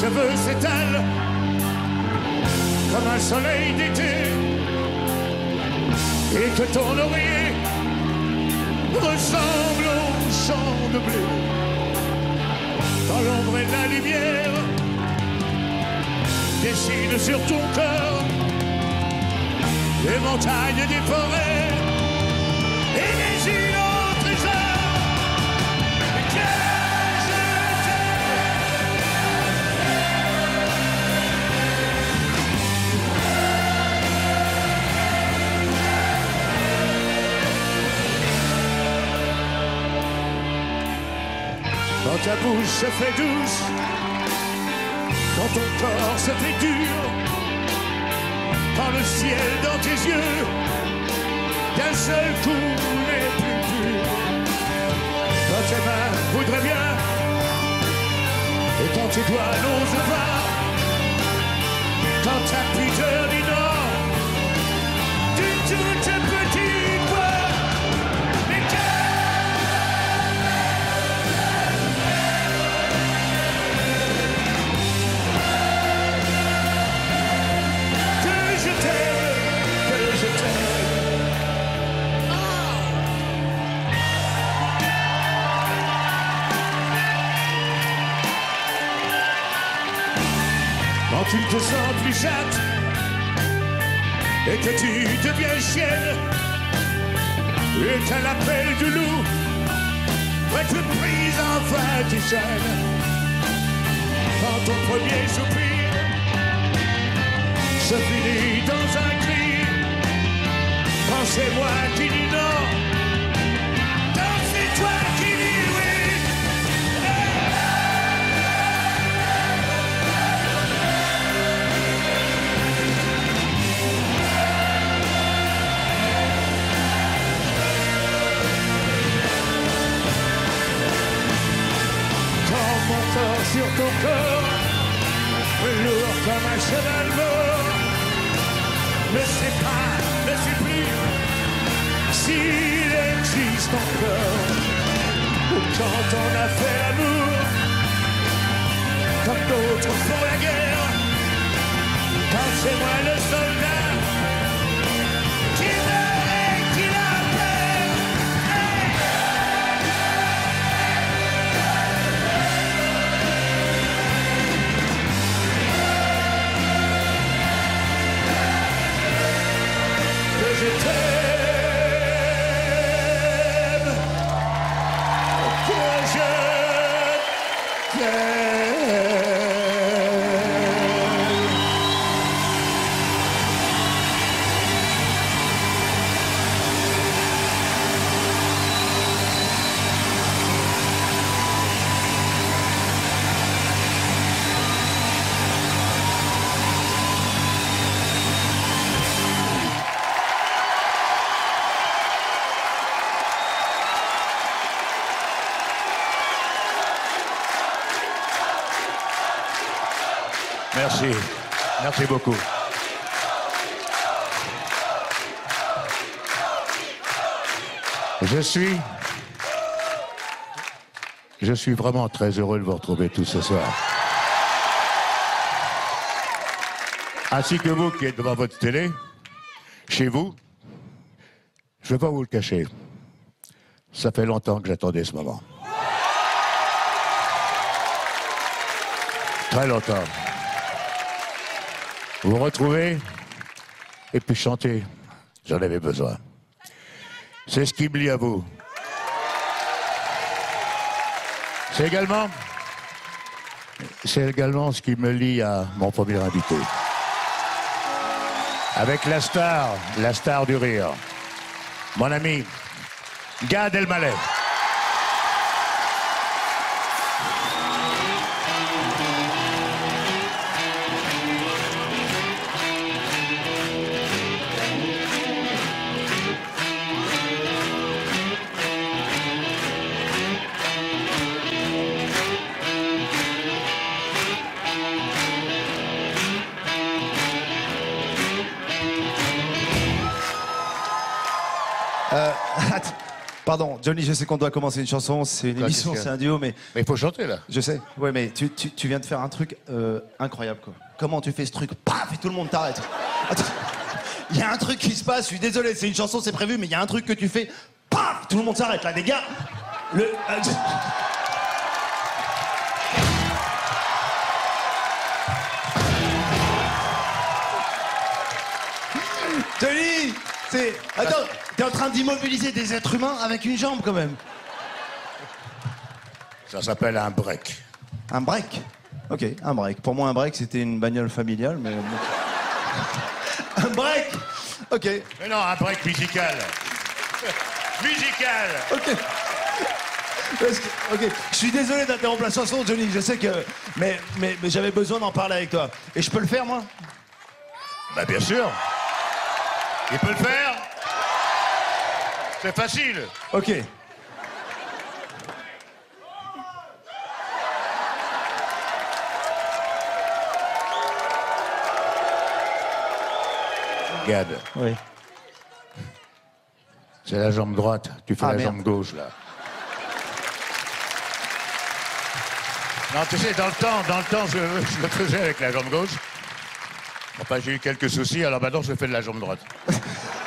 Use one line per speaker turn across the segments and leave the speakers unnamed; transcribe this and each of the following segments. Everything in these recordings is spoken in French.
Cheveux s'étalent comme un soleil d'été et que ton oreiller ressemble au champ de blé. Dans l'ombre et la lumière dessinent sur ton corps les montagnes des forêts ta bouche se fait douce, quand ton corps se fait dur, quand le ciel dans tes yeux, d'un seul coup n'est plus pur. Quand tes mains voudraient bien, et quand tes doigts n'osent pas, quand ta pudeur dit non, du tout tu te sens plus chatte et que tu deviens chienne et qu'à l'appel du loup, tu brises enfin tes chaînes. Quand ton premier soupir se finit dans un cri. Quand c'est moi qui dis non, corps, lourd comme un cheval mort, ne sais pas, ne sais plus s'il existe encore. Quand on a fait l'amour, comme d'autres font la guerre, quand c'est moi le soldat
Merci. Merci beaucoup. Je suis. Je suis vraiment très heureux de vous retrouver tous ce soir. Ainsi que vous qui êtes devant votre télé, chez vous, je ne vais pas vous le cacher. Ça fait longtemps que j'attendais ce moment. Très longtemps. Vous retrouver et puis chanter, j'en avais besoin. C'est ce qui me lie à vous. C'est également, c'est également ce qui me lie à mon premier invité. Avec la star, la star du rire, mon ami Gad Elmaleh.
Pardon, Johnny, je sais qu'on doit commencer une chanson, c'est une émission, c'est un duo, mais
Mais il faut chanter là.
je sais. Ouais, mais tu, tu- tu viens de faire un truc euh, incroyable, quoi. Comment tu fais ce truc? Paf Et tout le monde t'arrête. Il y a un truc qui se passe, je suis désolé, c'est une chanson, c'est prévu, mais il y a un truc que tu fais, paf Tout le monde s'arrête, là, les gars. Le. euh, Johnny C'est. Attends, t'es en train d'immobiliser des êtres humains avec une jambe quand même.
Ça s'appelle un break.
Un break? Ok, un break. Pour moi, un break, c'était une bagnole familiale, mais. un break? Ok,
Mais non, un break musical. musical
ok. Que- ok, je suis désolé d'interrompre la chanson, Johnny, je sais que. Mais, mais, mais j'avais besoin d'en parler avec toi. Et je peux le faire, moi?
Bah bien sûr. Il peut le faire. C'est facile.
Ok.
Gad,
Oui.
c'est la jambe droite. Tu fais
Ah,
la
merde.
jambe gauche là. Non, tu sais, dans le temps, dans le temps, je, je le faisais avec la jambe gauche. Enfin, j'ai eu quelques soucis, alors maintenant je fais de la jambe droite.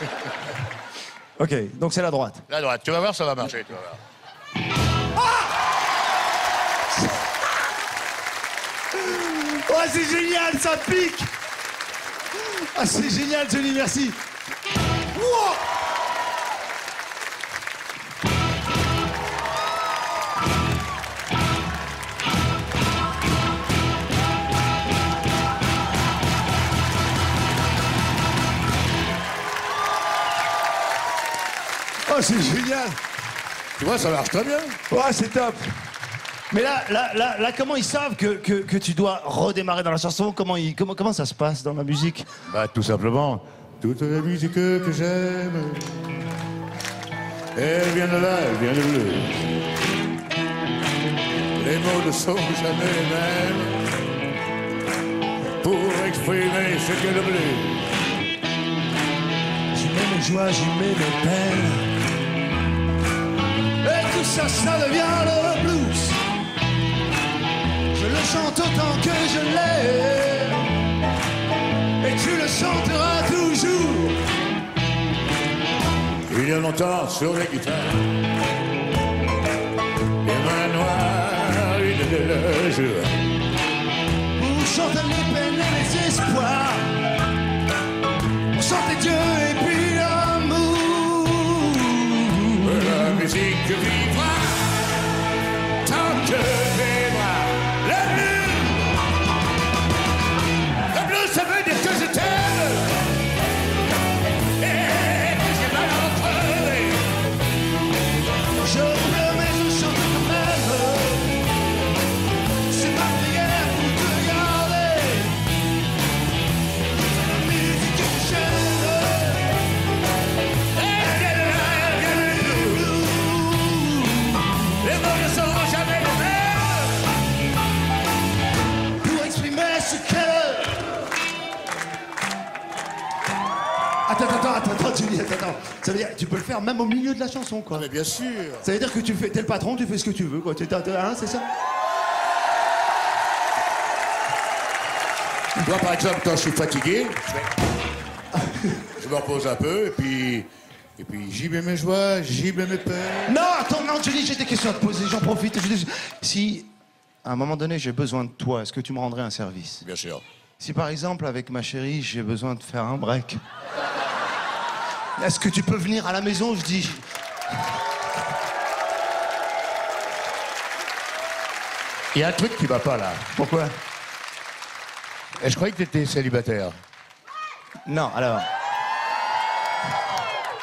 Ok, donc c'est la droite.
La droite, tu vas voir, ça va marcher, tu vas voir.
Oh, c'est génial, ça pique Ah, c'est génial, Johnny, merci. Wow c'est génial
Tu vois, ça marche très bien.
Ouais, c'est top. Mais là, là, là, là, comment ils savent que, que, que tu dois redémarrer dans la chanson? Comment, ils, comment, comment ça se passe dans la musique?
Bah, tout simplement, toute la musique que j'aime, elle vient de là, elle vient de bleu. Les mots ne sont jamais les mêmes pour exprimer ce qu'est le bleu.
J'y mets mes joies, j'y mets mes peines. Ça, ça devient le blues. Je le chante autant que je l'ai. Et tu le chanteras toujours.
Il y a longtemps sur les guitares, les mains noires, une de le jour.
On chante les peines et les espoirs. On chante Dieu et puis l'amour.
La musique vivra tant
attends. Ça veut dire, tu peux le faire même au milieu de la chanson, quoi.
Mais bien sûr.
Ça veut dire que tu fais, t'es le patron, tu fais ce que tu veux, quoi. Tu t'es- hein, c'est ça
Moi, par exemple, quand je suis fatigué, je, me repose un peu et puis, et puis j'y mets mes joies, j'y mets mes peines.
Non, attends, non, Julie, j'ai des questions à te poser, j'en profite. Je Si, à un moment donné, j'ai besoin de toi, est-ce que tu me rendrais un service?
Bien sûr.
Si par exemple, avec ma chérie, j'ai besoin de faire un break, est-ce que tu peux venir à la maison Je dis.
Il y a un truc qui va pas là.
Pourquoi?
Et je croyais que tu étais célibataire.
Non, alors.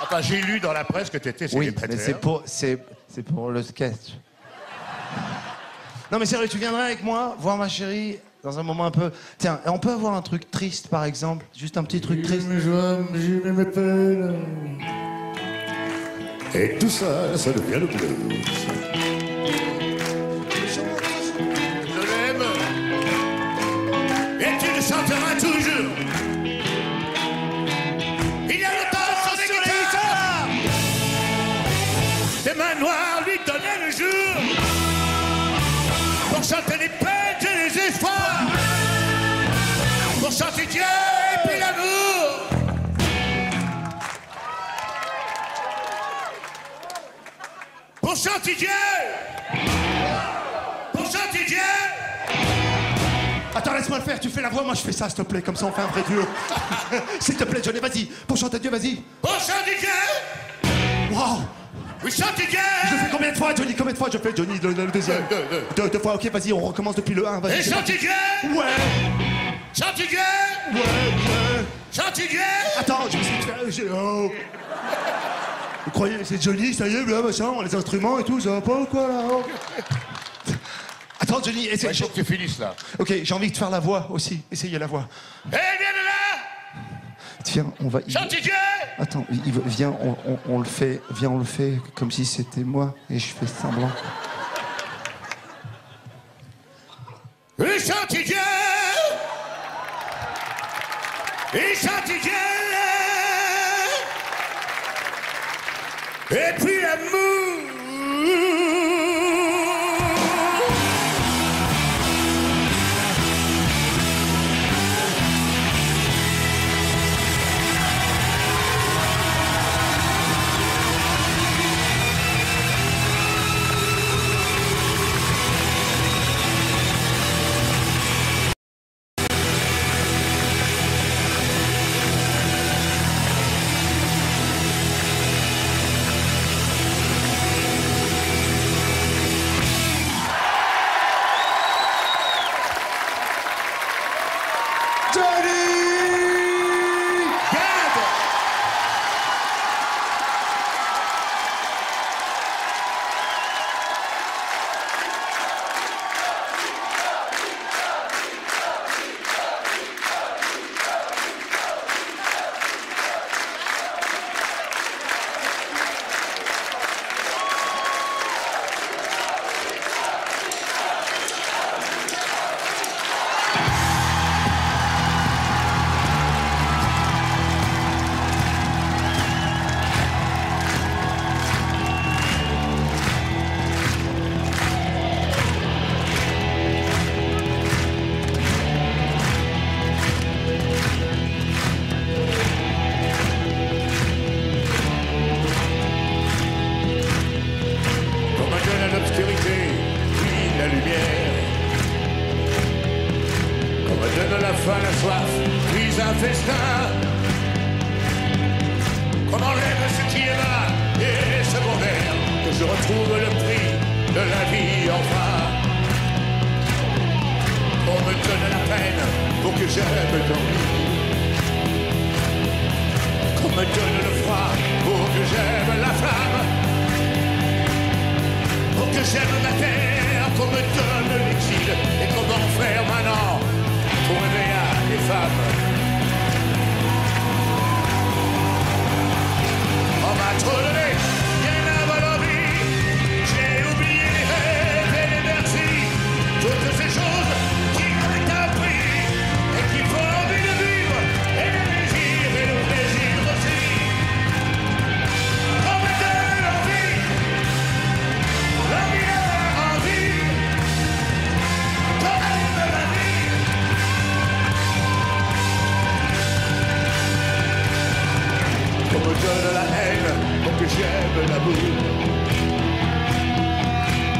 Enfin, j'ai lu dans la presse que tu étais
Oui,
célibataire.
mais c'est pour, c'est, c'est pour le sketch. Non, mais sérieux, tu viendrais avec moi voir ma chérie dans un moment un peu. Tiens, on peut avoir un truc triste, par exemple Juste un petit truc triste.
Et tout ça, ça devient le blues. chante Dieu On chante Dieu
Attends, laisse-moi le faire, tu fais la voix, moi je fais ça, s'il te plaît, comme ça on fait un vrai duo. s'il te plaît, Johnny, vas-y, pour chanter Dieu, vas-y.
Pour chanter Dieu
Waouh.
Oui, chante Dieu
Je fais combien de fois, Johnny Combien de fois je fais, Johnny, le, deuxième?
Deux, deux,
fois, ok, vas-y, on recommence depuis le 1.
Et chante Dieu
Ouais.
Chante Dieu
Ouais, ouais.
Chante Dieu
Attends, je vais essayer de faire... Oh. Vous croyez, c'est Johnny, ça y est, là, machin, les instruments et tout, ça va pas ou quoi là oh. Attends, Johnny, essaye.
Il faut que tu finisses là.
Ok, j'ai envie de faire la voix aussi. Essayez la voix.
Et viens de là
Tiens, on va.
Dieu
Attends, il- viens, on, on- on le fait, viens, on le fait comme si c'était moi et je fais semblant.
Chante Et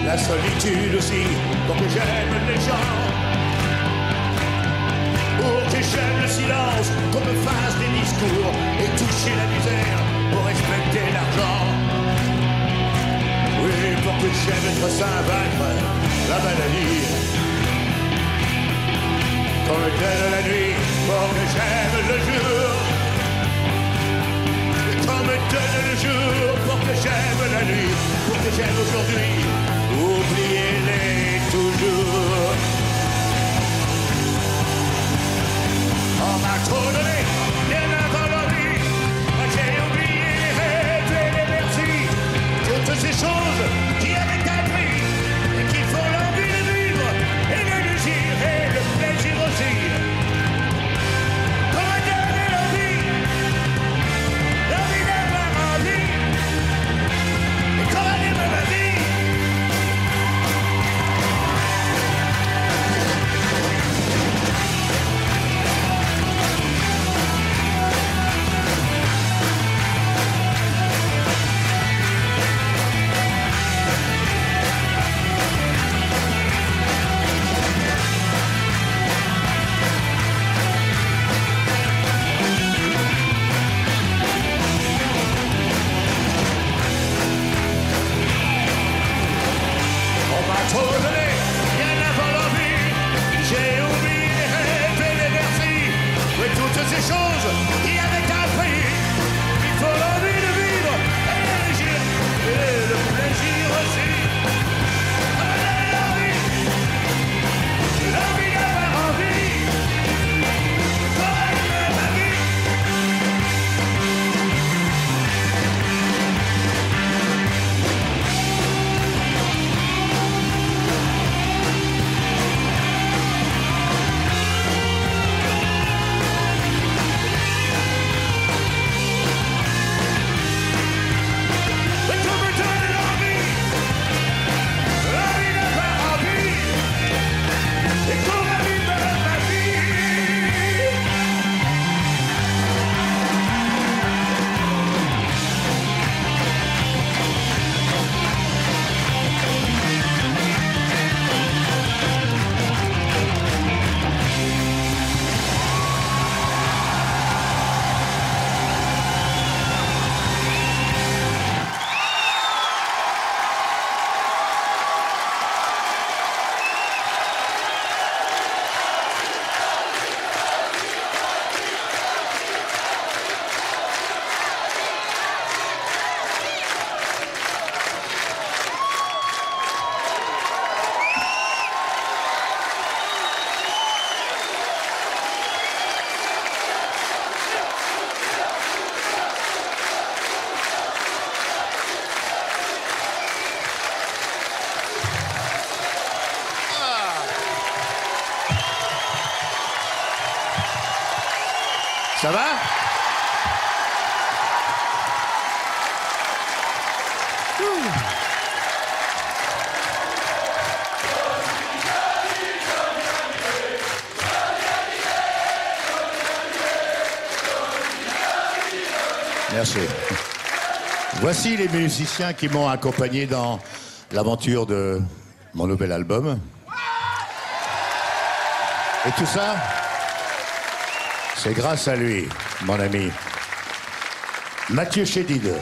La solitude aussi pour que j'aime les gens. Pour que j'aime le silence, qu'on me fasse des discours et toucher la misère pour respecter l'argent. Oui, pour que j'aime être vaincre la maladie. Qu'on me donne la nuit pour que j'aime le jour. Qu'on me donne le jour pour que j'aime la nuit. Pour que j'aime aujourd'hui. Oubliez-les toujours. On m'a trop donné,
musiciens qui m'ont accompagné dans l'aventure de mon nouvel album. Et tout ça, c'est grâce à lui, mon ami. Mathieu Chédid.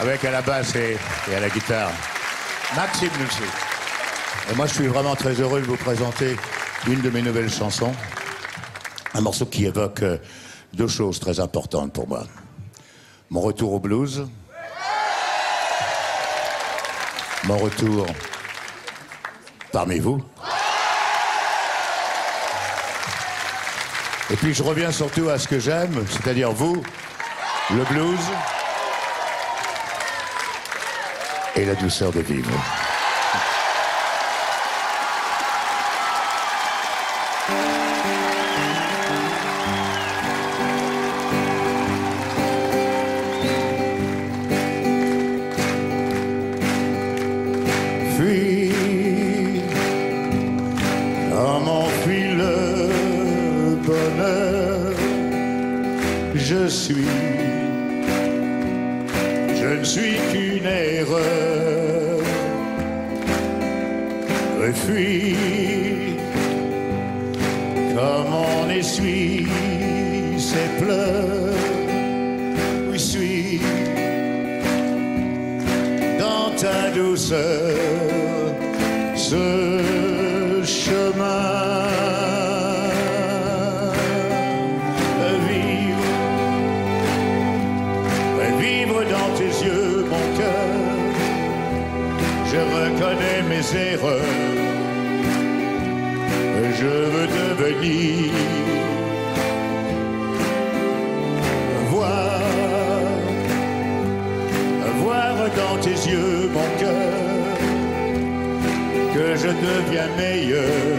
Avec à la basse et, à la guitare, Maxime Lucy. Et moi, je suis vraiment très heureux de vous présenter une de mes nouvelles chansons. Un morceau qui évoque euh, deux choses très importantes pour moi. Mon retour au blues. Mon retour parmi vous. Et puis je reviens surtout à ce que j'aime, c'est-à-dire vous, le blues et la douceur de vivre. Mes erreurs. Je veux devenir meilleur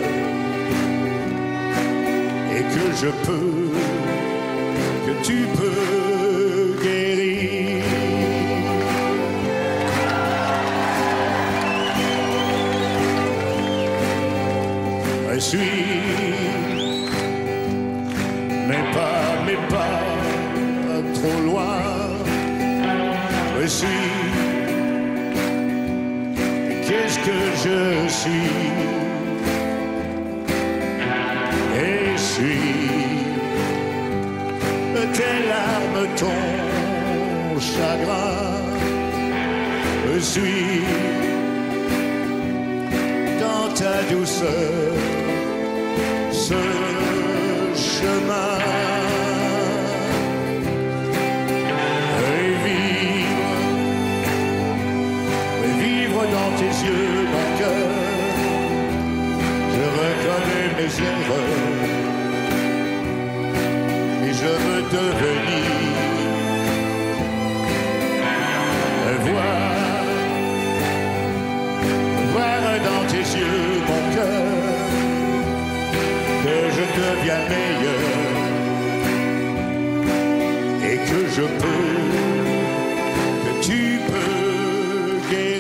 et que je peux, que tu peux guérir. Je suis, mais pas, mais pas trop loin. Je suis, qu'est-ce que je suis? Ton nos chagrins. Je suis dans ta douceur, ce chemin. Et vivre, vivre dans tes yeux, mon cœur. Je reconnais mes erreurs et je veux devenir mon cœur que je deviens meilleur et que je peux, que tu peux guérir.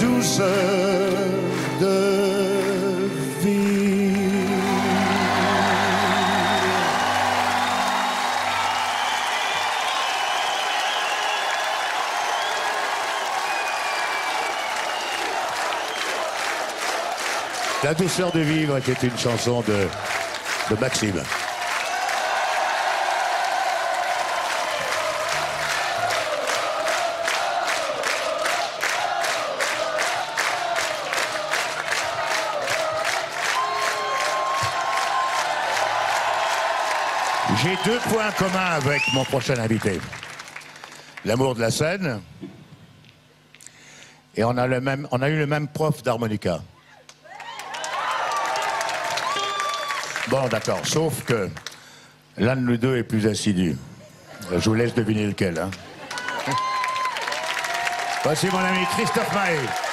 Douceur de. La douceur de vivre était une chanson de Maxime. J'ai deux points communs avec mon prochain invité. L'amour de la scène. Et on a, eu le même prof d'harmonica. Bon, d'accord. Sauf que l'un de nous deux est plus assidu. Je vous laisse deviner lequel. Hein. Voici mon ami Christophe Maé.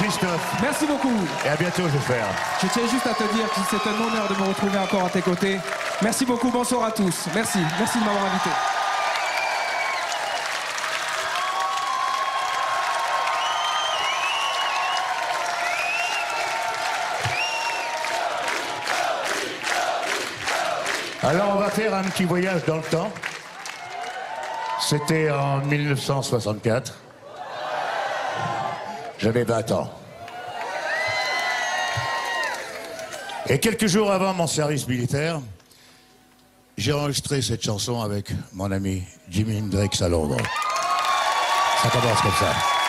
Merci Christophe.
Merci beaucoup.
Et à bientôt j'espère.
Je tiens juste à te dire que c'est un honneur de me retrouver encore à tes côtés. Merci beaucoup, bonsoir à tous. Merci, merci de m'avoir invité.
Alors on va faire un petit voyage dans le temps. C'était en 1964. J'avais 20 ans. Et quelques jours avant mon service militaire, j'ai enregistré cette chanson avec mon ami Jimi Hendrix à Londres. Ça commence comme ça.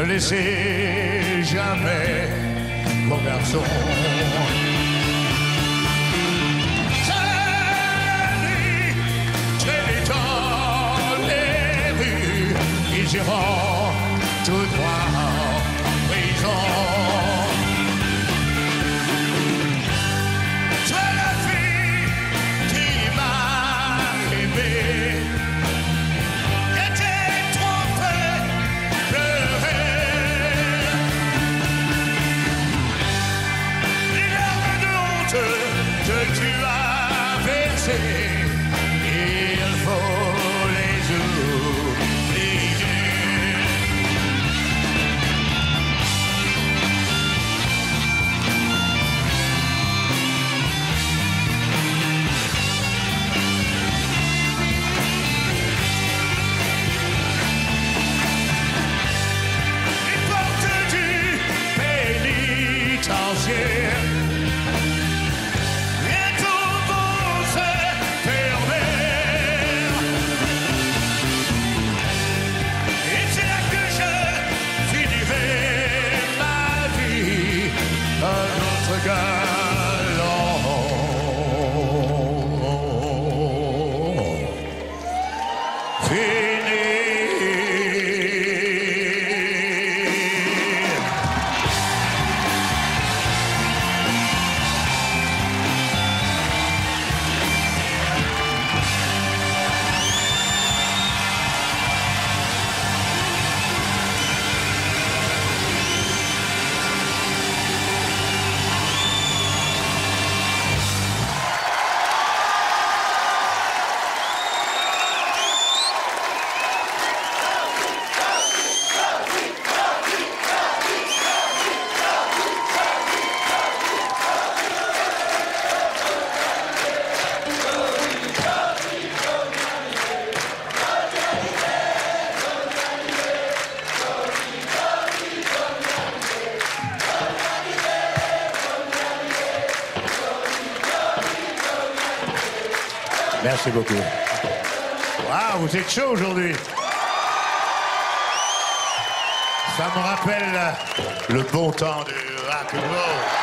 Ne laissez jamais mon garçon. Salut, les dans les rues, ils iront tout droit. aujourd'hui. Ça me rappelle le bon temps du rock and roll.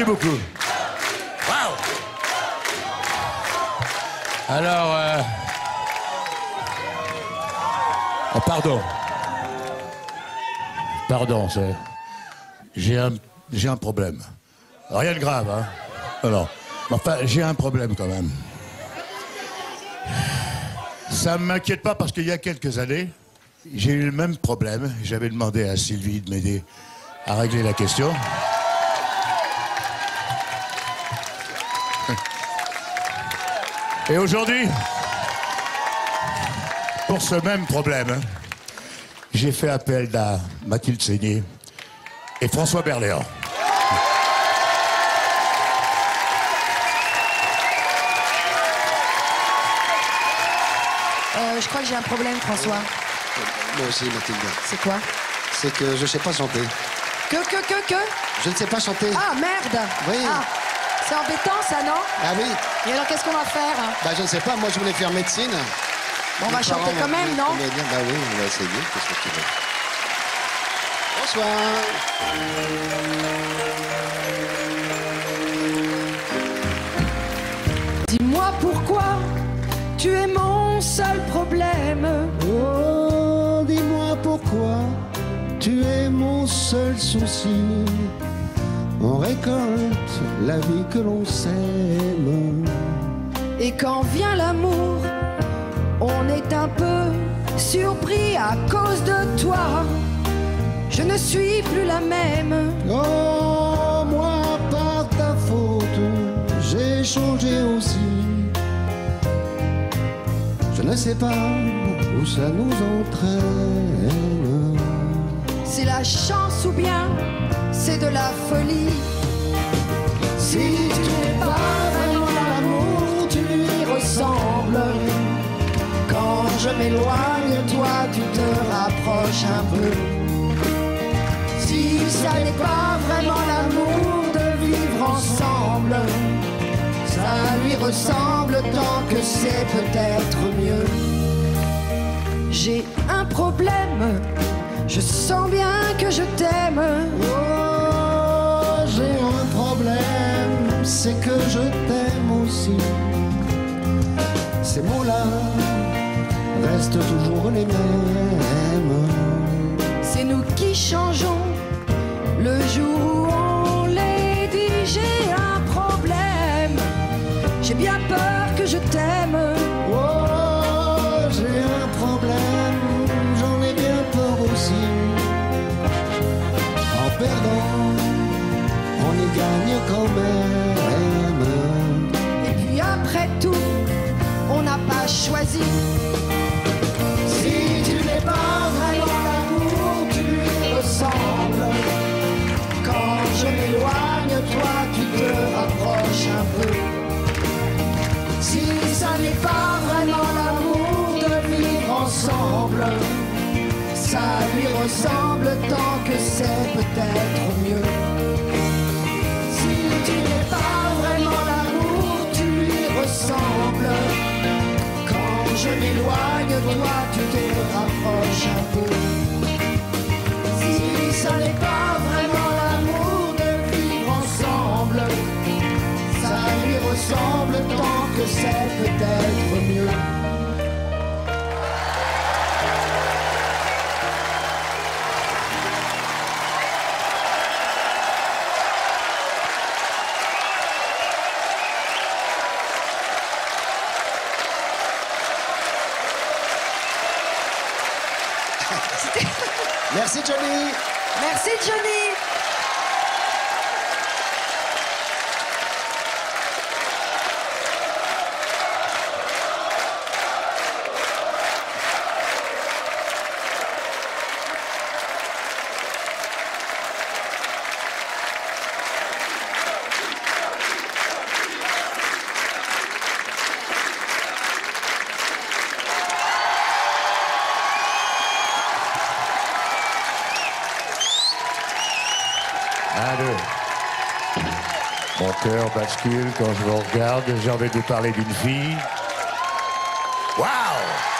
Merci beaucoup. Alors, euh... oh, pardon. Pardon. J'ai un, j'ai un problème. Rien de grave, hein Alors, enfin, j'ai un problème quand même. Ça ne m'inquiète pas parce qu'il y a quelques années, j'ai eu le même problème. J'avais demandé à Sylvie de m'aider à régler la question. Et aujourd'hui, pour ce même problème, j'ai fait appel à Mathilde Seigné et François Berléand.
Euh, je crois que j'ai un problème, François.
Moi aussi, Mathilde.
C'est quoi?
C'est que je sais pas chanter.
Que, que, que, que?
Je ne sais pas chanter.
Ah, merde
Oui.
Ah, c'est embêtant, ça, non
Ah oui
Et alors, qu'est-ce qu'on va faire
Bah je ne sais pas, moi je voulais faire médecine.
Bon, On va chanter quand même, non
comédien. Bah oui, on va essayer. Qu'est-ce que tu veux Bonsoir.
Dis-moi pourquoi tu es mon seul problème.
Oh, dis-moi pourquoi tu es mon seul souci. On récolte la vie que l'on sème.
Et quand vient l'amour, on est un peu surpris à cause de toi. Je ne suis plus la même.
Oh, moi, par ta faute, j'ai changé aussi. Je ne sais pas où ça nous entraîne.
C'est la chance ou bien c'est de la folie. Si tu n'es pas vraiment l'amour, tu lui ressembles. Quand je m'éloigne, toi tu te rapproches un peu. Si ça n'est pas vraiment l'amour de vivre ensemble, ça lui ressemble tant que c'est peut-être mieux. J'ai un problème, je sens bien que je t'aime.
Oh, c'est que je t'aime aussi. Ces mots-là restent toujours les mêmes.
C'est nous qui changeons le jour où on les dit. J'ai un problème, j'ai bien peur que je t'aime.
Oh, j'ai un problème, j'en ai bien peur aussi. En perdant, on y gagne quand même.
Tout, on n'a pas choisi. Si tu n'es pas vraiment l'amour, tu lui ressembles. Quand je m'éloigne, toi tu te rapproches un peu. Si ça n'est pas vraiment l'amour de vivre ensemble, ça lui ressemble tant que c'est peut-être mieux. Je m'éloigne, toi tu te rapproches un peu. Si ça n'est pas vraiment l'amour de vivre ensemble, ça lui ressemble tant que c'est peut-être
Merci Johnny.
Mon cœur bascule quand je vous regarde. J'ai envie de parler d'une fille. Waouh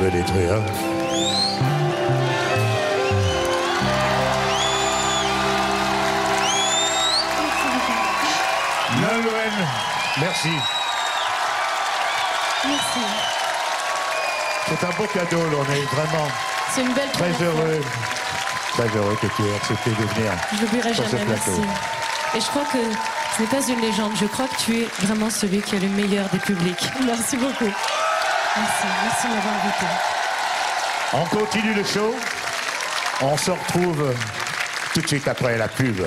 me détruire.
Nolwenn, merci.
Merci.
C'est un beau cadeau, là. on est vraiment
C'est une belle
très heureux. Très heureux que tu aies accepté de venir.
Je l'oublierai
sur ce
jamais, merci.
plateau.
Et je crois que ce n'est pas une légende, je crois que tu es vraiment celui qui est le meilleur des publics. Merci beaucoup. Merci, merci de m'avoir invité.
On continue le show. On se retrouve tout de suite après la pub.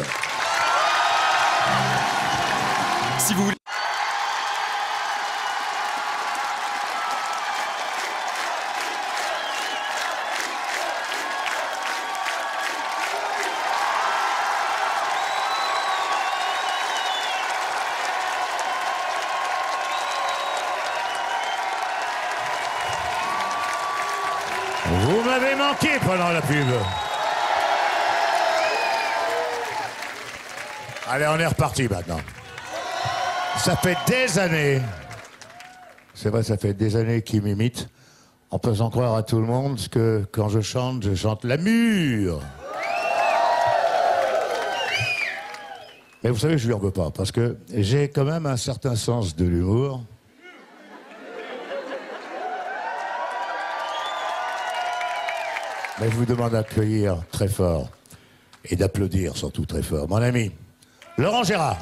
M'avez manqué pendant la pub. Allez, on est reparti maintenant. Ça fait des années. C'est vrai, ça fait des années qu'il m'imite. En faisant croire à tout le monde que quand je chante, je chante la mûre. Mais vous savez, je lui en veux pas, parce que j'ai quand même un certain sens de l'humour. Mais je vous demande d'accueillir très fort et d'applaudir surtout très fort mon ami Laurent Gérard.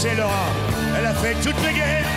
Sais, Laurent,
elle a fait
toutes mes guerres.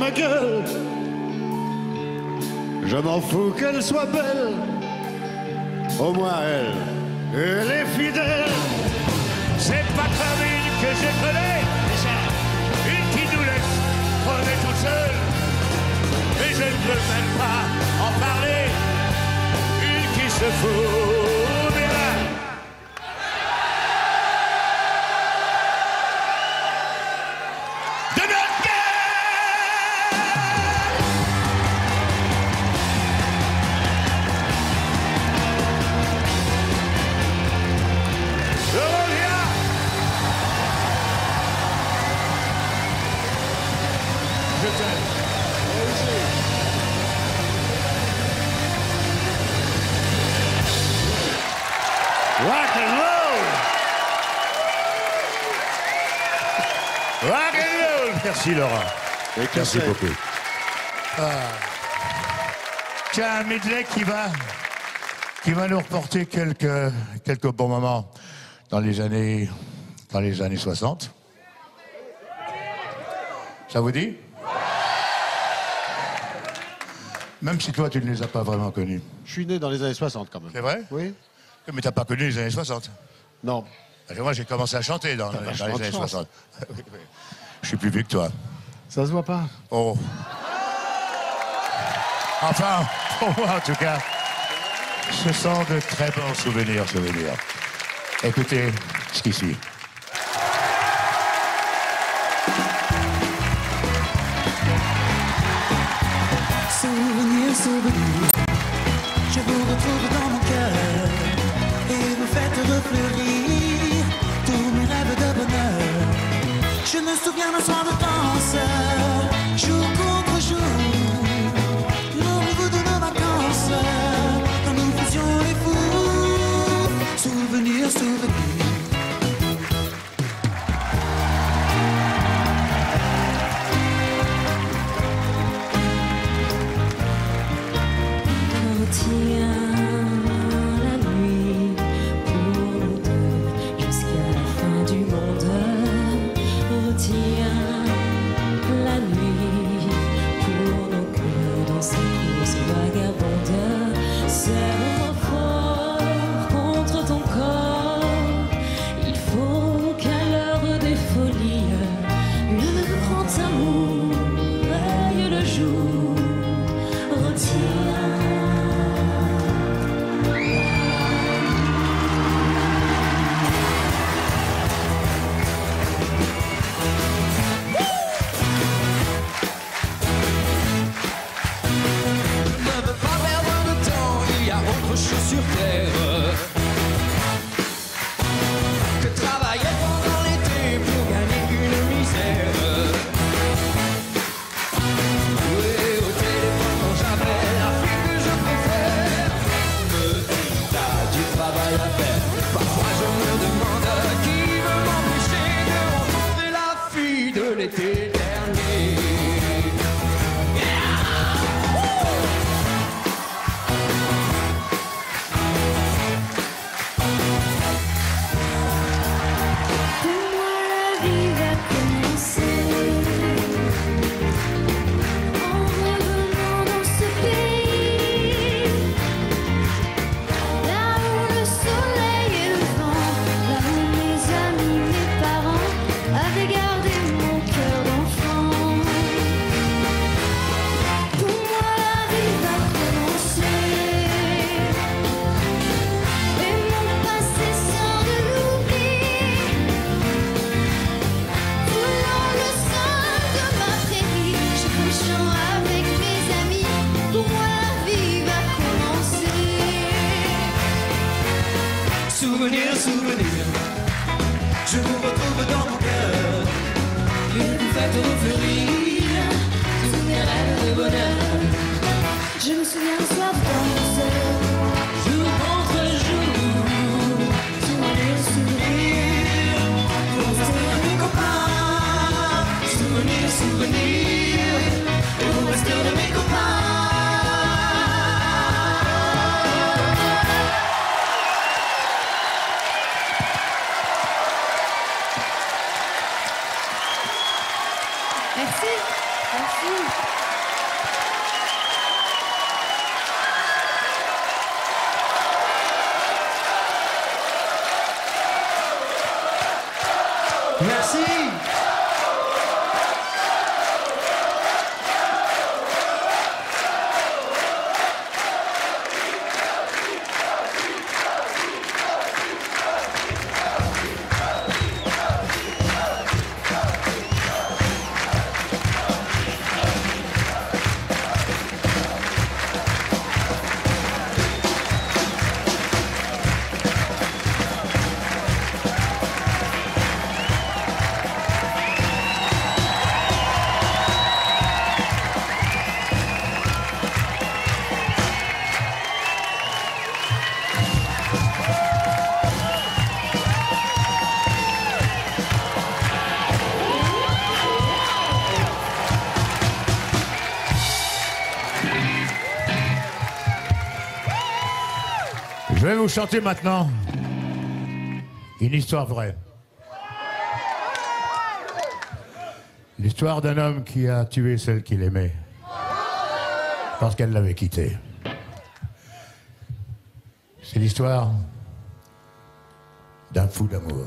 Ma
gueule
Je m'en fous qu'elle soit belle. Au moins elle, elle est fidèle.
C'est pas comme une que j'ai crevée Une qui nous laisse crever tout seul Et je ne veux même pas en parler Une qui se fout Merci Laurent. Merci beaucoup. Ah. Tiens, un medley qui va, qui va nous reporter quelques, quelques bons moments dans les années, dans les années 60. Ça vous dit? Même si toi, tu ne les as pas vraiment connus.
Je suis né dans les années 60 quand même.
C'est vrai?
Oui
Mais t'as pas connu les années 60
Non.
Parce que moi, j'ai commencé à chanter dans, dans les
vachement de
années
chance.
60. Je suis plus vieux que toi.
Ça se voit pas.
Oh. Enfin, pour moi en tout cas, ce sont de très bons souvenirs, souvenirs. Écoutez ce qui suit.
Souvenir, souvenir, je vous retrouve dans mon cœur et vous faites refleurir Je me souviens d'un soir
Je me
souviens
un chanter maintenant une histoire vraie. L'histoire d'un homme qui a tué celle qu'il aimait parce qu'elle l'avait quitté. C'est l'histoire d'un fou d'amour.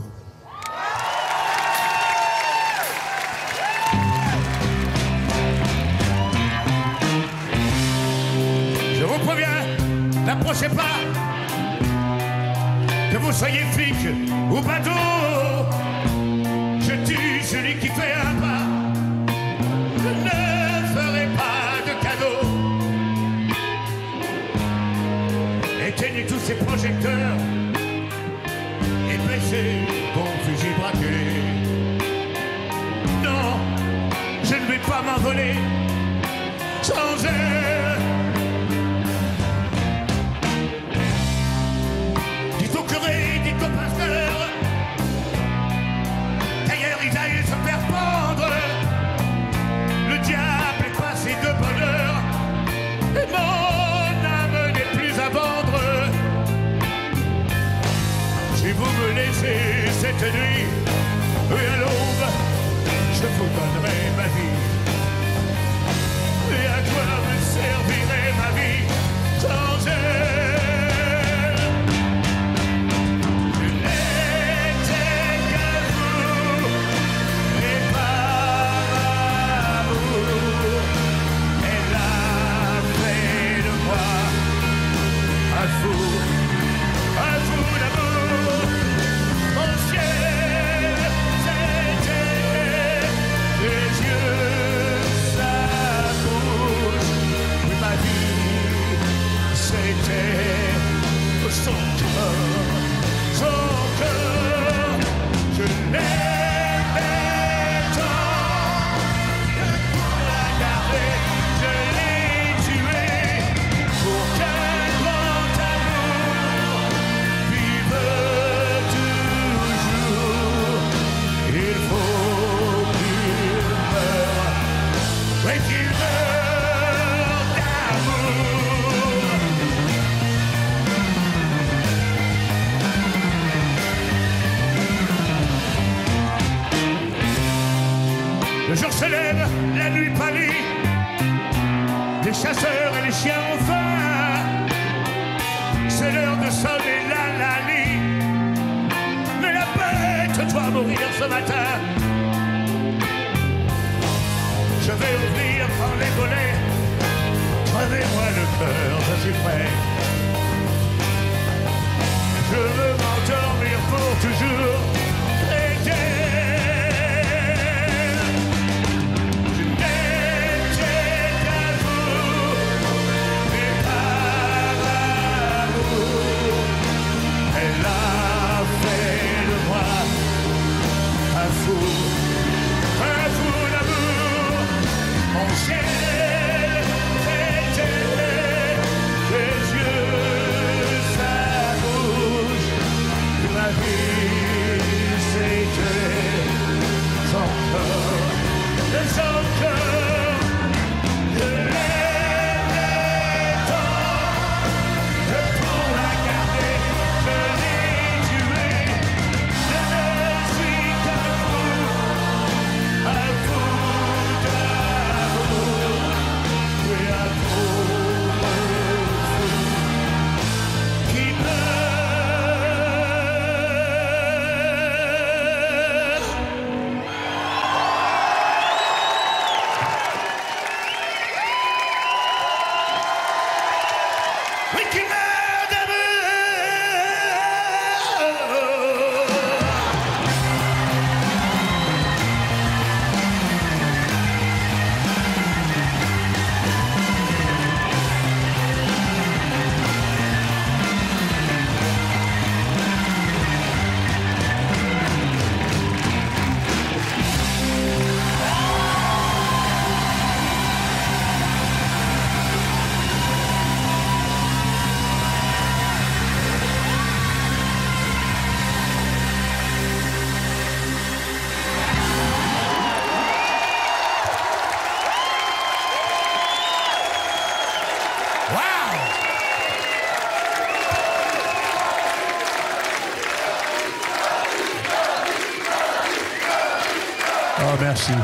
Merci.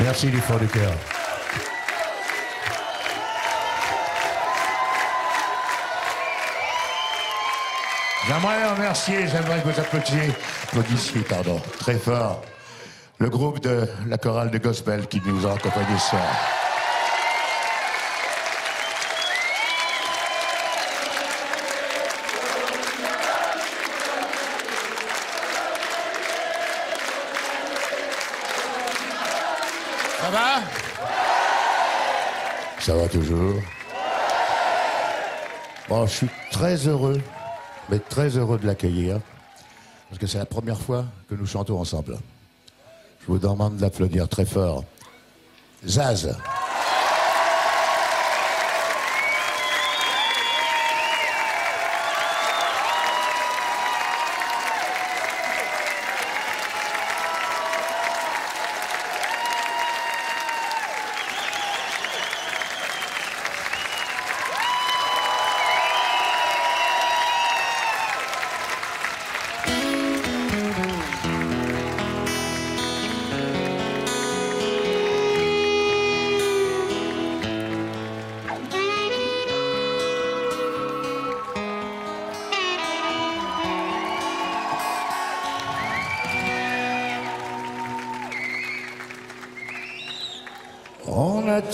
Merci du fond du cœur. J'aimerais remercier, j'aimerais que vous applaudissiez, applaudissiez, pardon, très fort, le groupe de la chorale de gospel qui nous a accompagnés ce soir. Ça va toujours. Bon, je suis très heureux, mais très heureux de l'accueillir, parce que c'est la première fois que nous chantons ensemble. Je vous demande d'applaudir très fort. Zaz.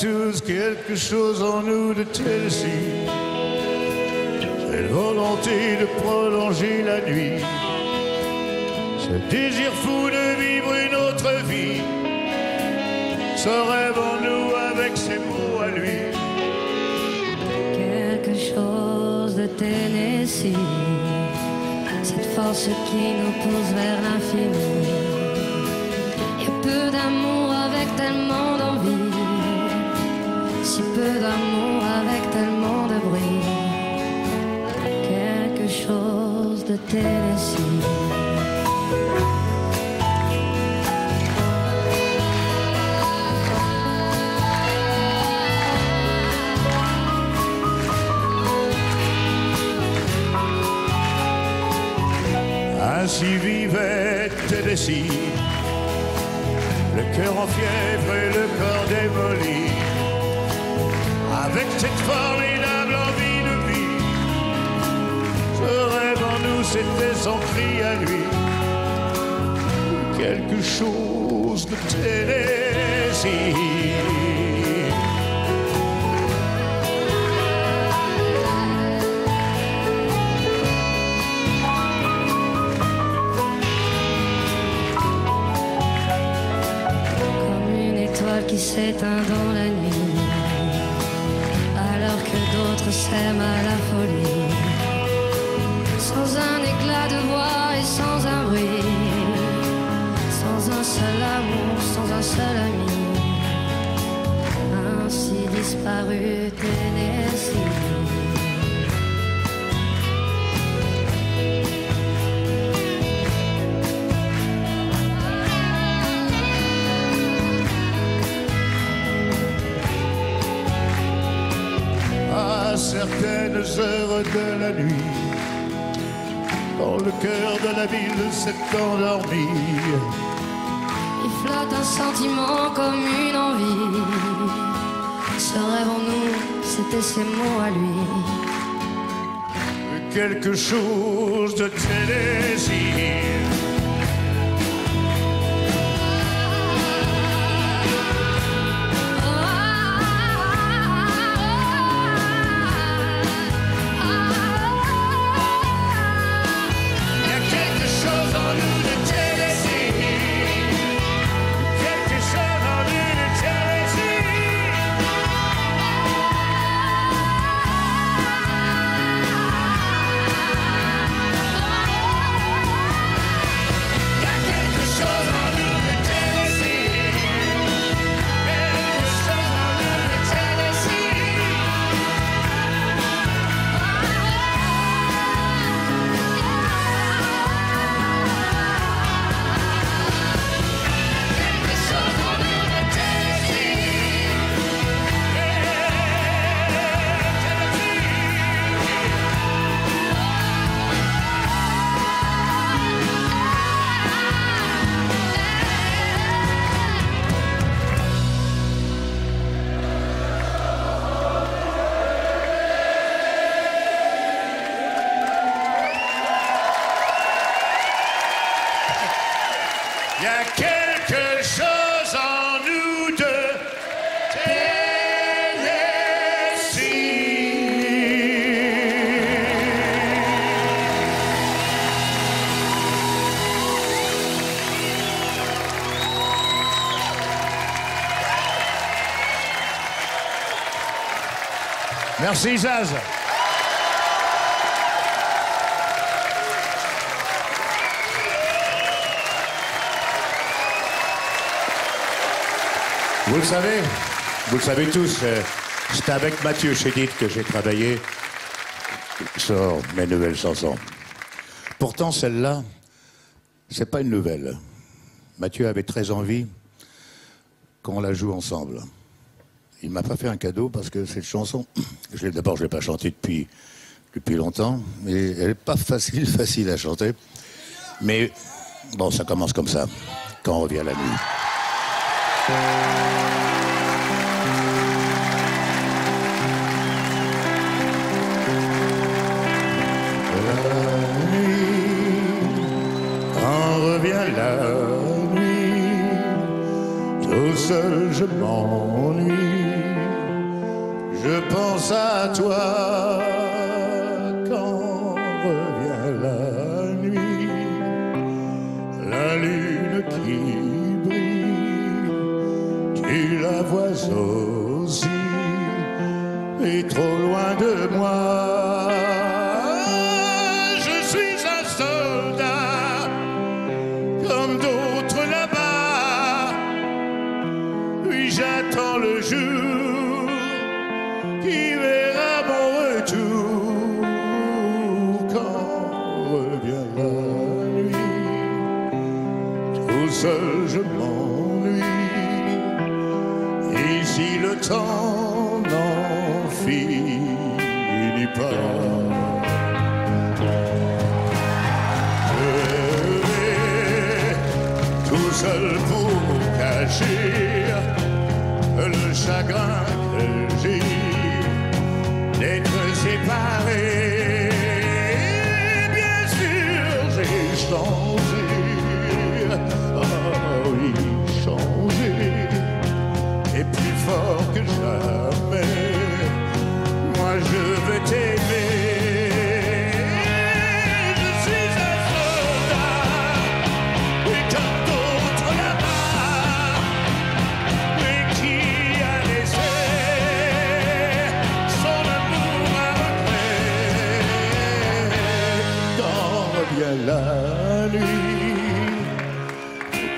Tous quelque chose en nous de Tennessee. Cette volonté de prolonger la nuit. Ce désir fou de vivre une autre vie. Ce rêve en nous avec ses mots à lui.
Quelque chose de Tennessee. Cette force qui nous pousse vers l'infini. Et peu d'amour avec tellement d'amour avec tellement de bruit. Quelque chose de Tennessee.
Ainsi vivait Tennessee, le cœur en fièvre et le corps démoli, avec cette formidable envie de vie. Ce rêve en nous, c'était son cri à lui, quelque chose de Tennessee.
comme une étoile qui s'éteint dans la nuit, s'aiment à la folie, sans un éclat de voix et sans un bruit, sans un seul amour, sans un seul ami, ainsi disparu Tennessee.
Heures de la nuit, quand le cœur de la ville s'est endormi,
Il flotte un sentiment comme une envie. Ce rêve en nous, c'était ses mots à lui.
quelque chose de Tennessee. Merci Zaz. Vous le savez, vous le savez tous, euh, c'est avec Mathieu Chédid que j'ai travaillé sur mes nouvelles chansons. Pourtant, celle-là, c'est pas une nouvelle. Mathieu avait très envie qu'on la joue ensemble. Il m'a pas fait un cadeau parce que cette chanson, d'abord, je l'ai pas chantée depuis, depuis longtemps, mais elle n'est pas facile, facile à chanter. Mais bon, ça commence comme ça, quand on revient la nuit. La nuit, je m'ennuie. Je pense à toi quand revient la nuit, la lune qui brille, tu la vois aussi, et trop loin de moi. le chagrin que j'ai d'être séparé. Bien sûr, j'ai changé.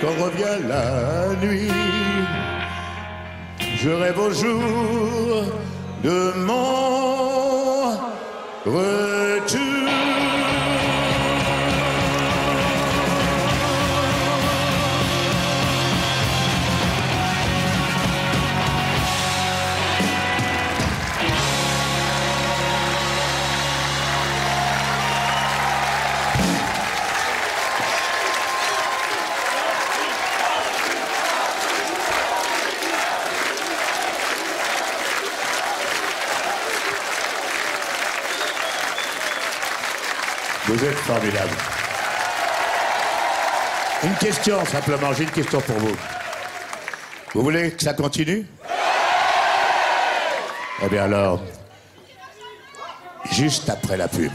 quand revient la nuit, je rêve au jour de mon Une question, simplement. J'ai une question pour vous. Vous voulez que ça continue? Eh bien alors, juste après la pub.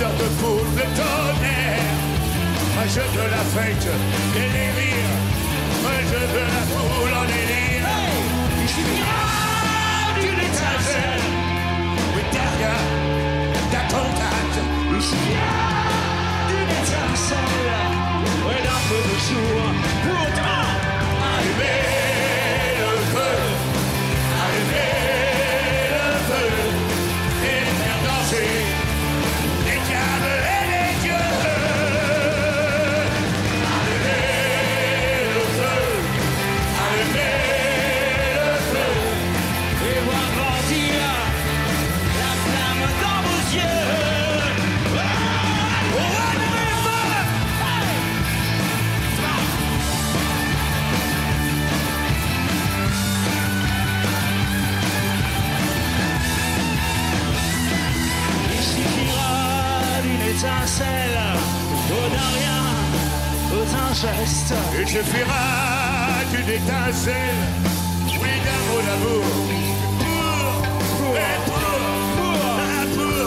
Ouais, l'odeur de poule, le tonnerre. Moi, je veux la fête et les rires. Moi, je veux la foule en délire. Il suffira d'une étincelle. Oui, derrière ta contact. Il suffira d'une étincelle. Oui, d'un peu de jour pour toi. Geste. Il suffira d'une étincelle, oui, d'un mot d'amour. Pour, et pour, pour, et pour,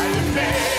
allumer le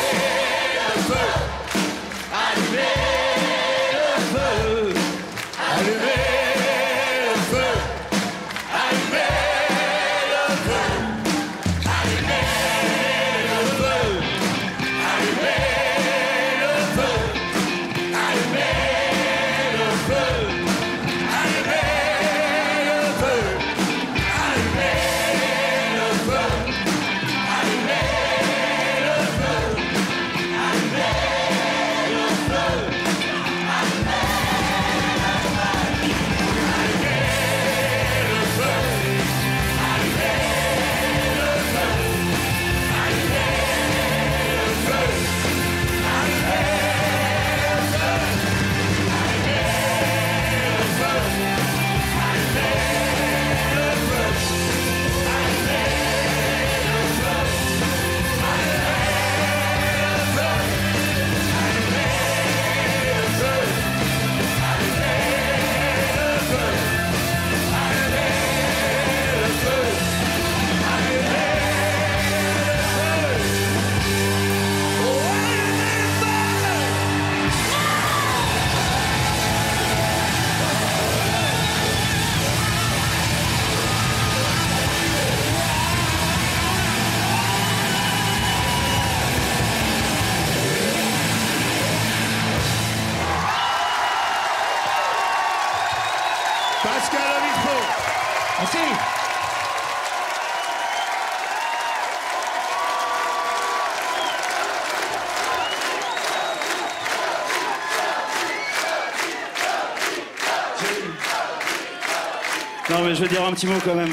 je vais dire un petit mot quand même.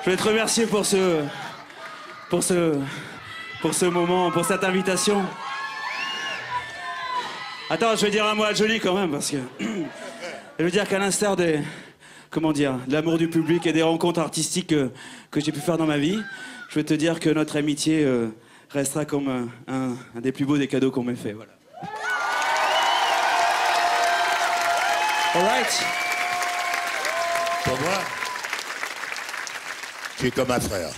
Je voulais te remercier pour ce, pour ce, pour ce moment, pour cette invitation. Attends, je vais dire un mot à Jolie quand même, parce que je veux dire qu'à l'instar des, comment dire, de l'amour du public et des rencontres artistiques que, j'ai pu faire dans ma vie, je veux te dire que notre amitié euh, restera comme un, un- un des plus beaux des cadeaux qu'on m'ait fait. Voilà. All right.
Pour moi, tu es comme un frère.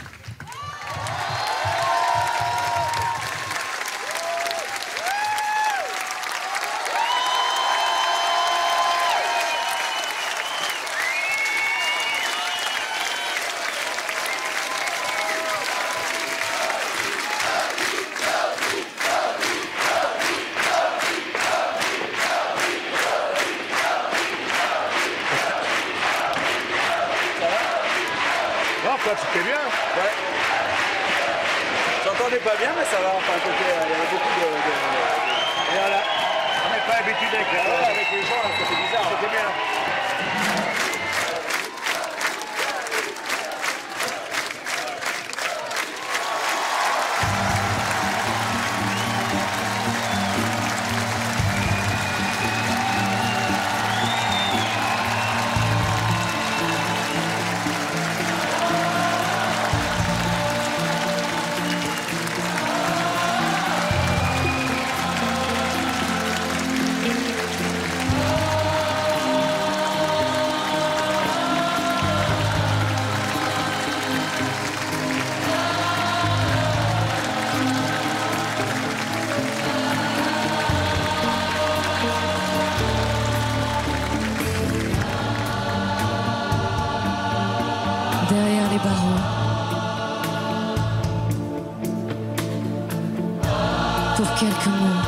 Quelques mots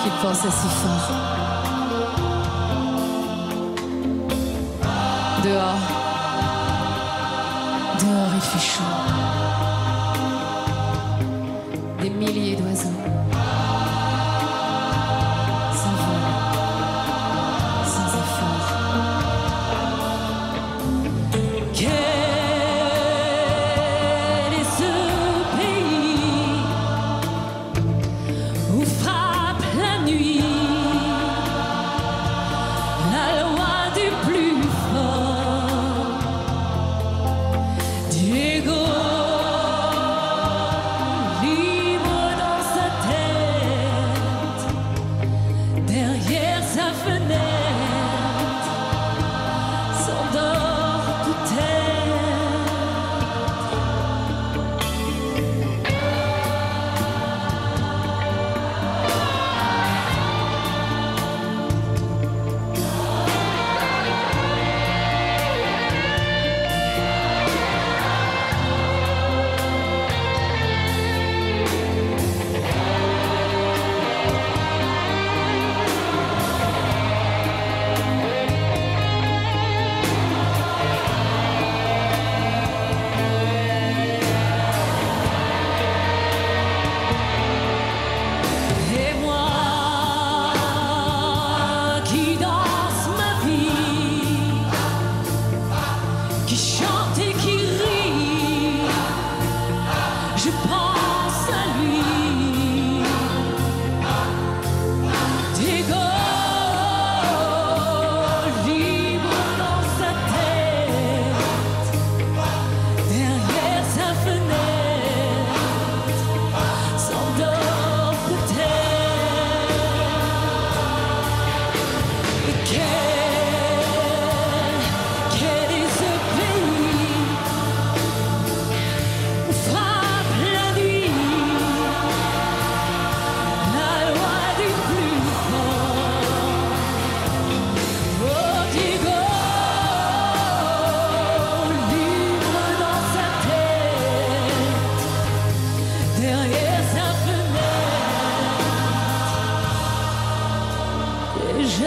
qu'il pensait si fort. Dehors, dehors il fait chaud.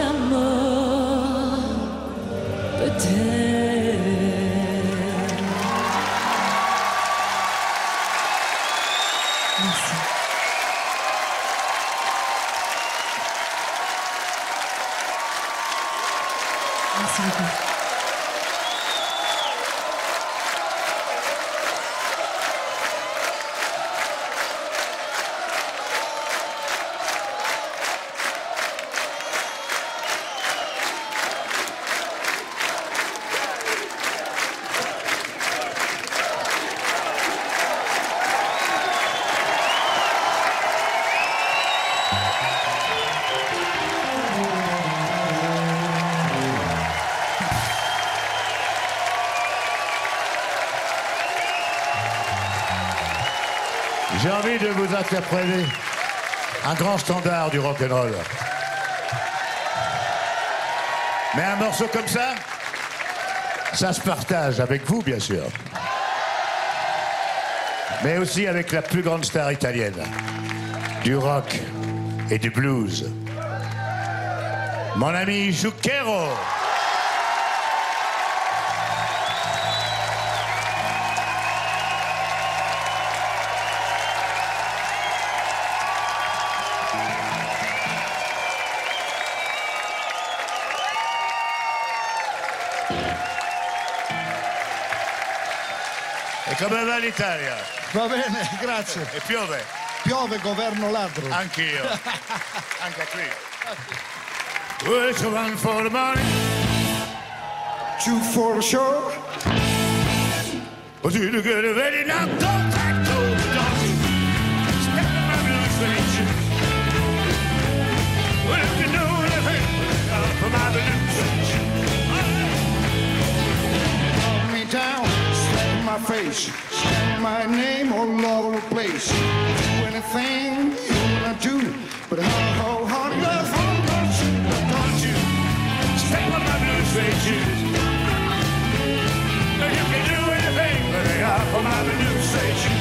Fenêtre, déjà mort, peut-être.
Un grand standard du rock'n'roll. Mais un morceau comme ça, ça se partage avec vous, bien sûr. Mais aussi avec la plus grande star italienne du rock et du blues. Mon ami Zucchero. l'Italia?
Va bene, grazie.
E piove?
Piove governo ladro.
Anch'io. Anche qui. Which one for the money?
Two for show.
Was you the good of any now? Don't back to the donkey. Step in my shoes. Well, if you know anything, uh, for my blue suede shoes.
Hold me down, slap my face, stamp my name all over the place. Do anything you wanna do, but how, how, how, love, how much
Don't you step on my blue suede shoes. You can do anything, but they are for my blue suede shoes.